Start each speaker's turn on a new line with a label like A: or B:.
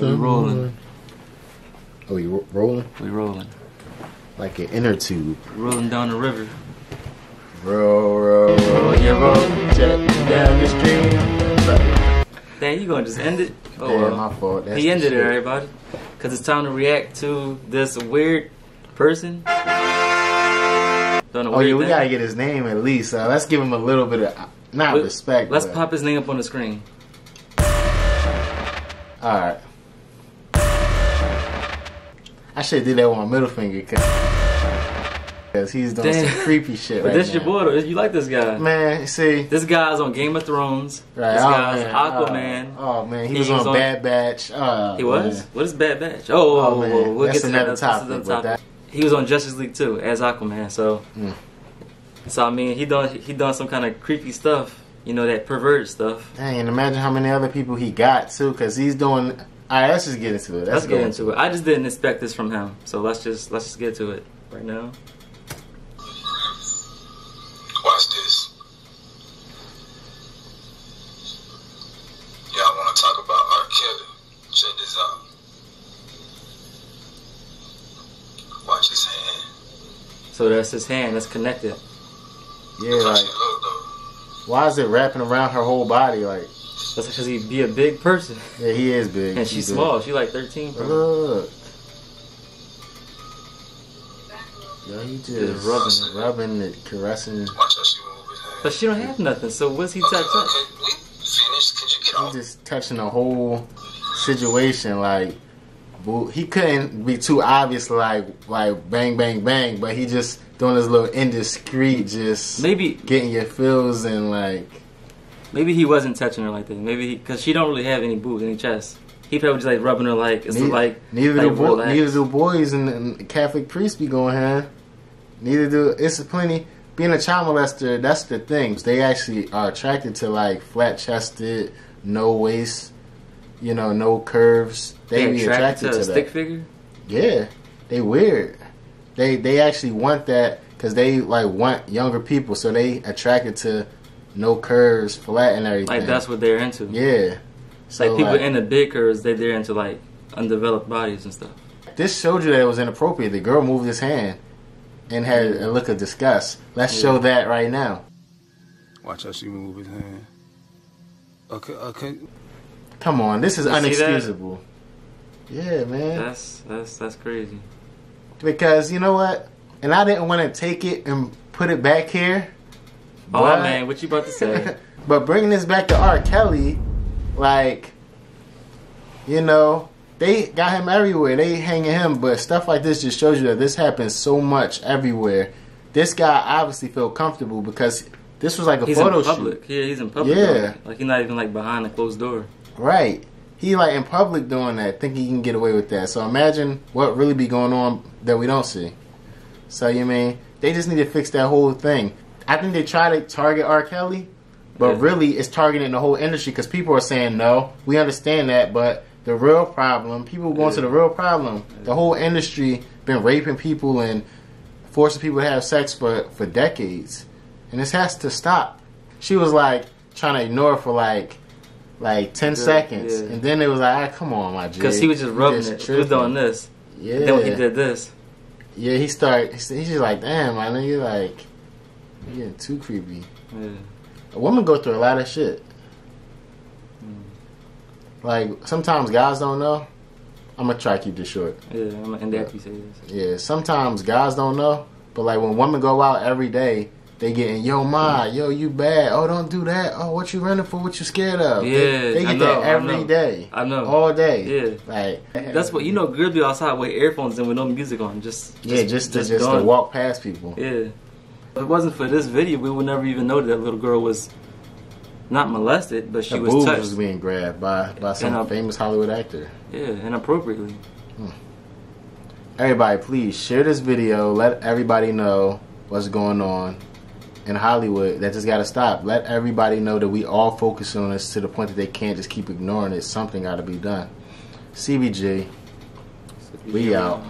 A: we rolling.
B: Oh, you ro- rolling?
A: We rolling.
B: Like an inner tube.
A: Rolling down the river.
B: Roll, roll, roll.
A: Yeah, roll.
B: Jet down the stream.
A: Dang, you gonna just end it? Oh
B: yeah,
A: well.
B: my fault. That's
A: he
B: the
A: ended it,
B: shit.
A: everybody. Cause it's time to react to this weird person. Doing a
B: Oh yeah, we
A: thing.
B: gotta get his name at least. Uh, let's give him a little bit of not
A: Let-
B: respect.
A: Let's
B: but-
A: pop his name up on the screen.
B: All right. I should do that with my middle finger because he's doing
A: Damn.
B: some creepy shit
A: But
B: right
A: this
B: now.
A: your boy though. You like this guy.
B: Man, see,
A: This guy's on Game of Thrones.
B: right?
A: This
B: oh,
A: guy's
B: man.
A: Aquaman.
B: Oh, oh, man, he,
A: He
B: was,
A: was
B: on, Bad Batch. Oh,
A: he was?
B: man.
A: What is Bad Batch? Oh,
B: Oh, man.
A: we'll
B: That's
A: get to
B: another
A: that. That's
B: topic,
A: another
B: but
A: topic. He was on Justice League too as Aquaman. So,
B: Mm.
A: so I mean, he done he done some kind of creepy stuff. You know that perverted stuff.
B: Dang, and imagine how many other people he got too, because he's doing. All right, let's just get into it.
A: Let's
B: go
A: get into it. I just didn't expect this from him. So let's just let's just get to it right now.
C: Watch this. Yeah, I want to talk about R. Kelly. Check this out. Watch his hand.
A: So that's his hand that's connected.
B: Yeah, like
C: she look though.
B: why is it wrapping around her whole body? Like,
A: That's because he be a big person
B: yeah, he is big.
A: and she's small. She like 13. Bro.
B: Look. Yo, he
A: Just
B: just
A: rubbing
B: rubbing, rubbing it, caressing.
C: Watch how she move.
A: But she don't have nothing. So what's he
C: okay,
A: touch up?
C: okay, we finished. Could you get
B: He
C: off?
B: just touching the whole situation. Like, he couldn't be too obvious. Like, like bang, bang, bang. But he just doing this little indiscreet, just
A: Maybe
B: getting your feels and like.
A: Maybe he wasn't touching her like that. Maybe because she don't really have any boobs, any chest. He probably just like rubbing her like it's
B: Neither,
A: like
B: neither
A: like
B: do bo- neither do boys and, and Catholic priests be going hand. Neither do it's plenty. Being a child molester, that's the thing. They actually are attracted to like flat chested, no waist, you know, no curves. They,
A: They
B: be
A: attracted
B: attracted
A: to a
B: to
A: stick figure.
B: Yeah, they weird. They they actually want that because they like want younger people, so they attracted to no curves, flat and everything.
A: Like that's what they're into.
B: yeah. So
A: like people
B: like,
A: into big curves, they they're into like undeveloped bodies and stuff.
B: This showed you that it was inappropriate. The girl moved his hand and had a look of disgust. Let's show that right now.
C: Watch how she move his hand. Okay, okay.
B: Come on, this is
A: You
B: unexcusable. Yeah, man.
A: That's that's that's crazy.
B: Because you know what? And I didn't want to take it and put it back here.
A: Oh
B: but-
A: man, what you about to say?
B: but bringing this back to R. Kelly, like, you know, they got him everywhere. They hanging him, but stuff like this just shows you that this happens so much everywhere. This guy obviously felt comfortable because this was like a
A: he's in
B: photo
A: public. Yeah, he's in public.
B: Yeah.
A: though. Like he's not even like behind a closed door.
B: Right. He like in public doing that, thinking he can get away with that. So imagine what really be going on that we don't see. So you mean they just need to fix that whole thing. I think they try to target R. Kelly, but
A: Yeah.
B: really it's targeting the whole industry because people are saying no. We understand that, but the real problem, people going
A: Yeah.
B: to the real problem. The whole industry been raping people and forcing people to have sex for for decades, and this has to stop. She was like trying to ignore for like like ten
A: Yeah,
B: seconds,
A: yeah.
B: and then it was like, ah, "Come on, my G."
A: Because he was just rubbing it. He was doing this.
B: Yeah,
A: Then when he did this,
B: yeah, he started. He's just like, "Damn, my nigga, like, getting too creepy."
A: yeah.
B: A woman go through a lot of shit.
A: Hmm.
B: Like sometimes guys don't know. I'm gonna try to keep this short.
A: yeah, I'm gonna end after you say this.
B: Yeah, sometimes guys don't know, but like when women go out every day, they getting yo ma, yo you bad. Oh don't do that. Oh what you running for? What you scared of?
A: Yeah,
B: they, they
A: I
B: get
A: know,
B: that
A: I know.
B: day,
A: I know.
B: all day.
A: Yeah.
B: like
A: That's what you know. Girls be outside with earphones and with no music on, just,
B: Yeah, just to, just, to
A: going.
B: walk past people.
A: Yeah. If it wasn't for this video, we would never even know that little girl was not molested, but she
B: Her
A: was touched.
B: was being grabbed by by some
A: And,
B: famous Hollywood actor.
A: yeah, inappropriately. Hmm.
B: Everybody, please share this video. Let everybody know what's going on in Hollywood. That just got to stop. Let everybody know that we all focus on this to the point that they can't just keep ignoring it. Something got to be done. CBG, we out.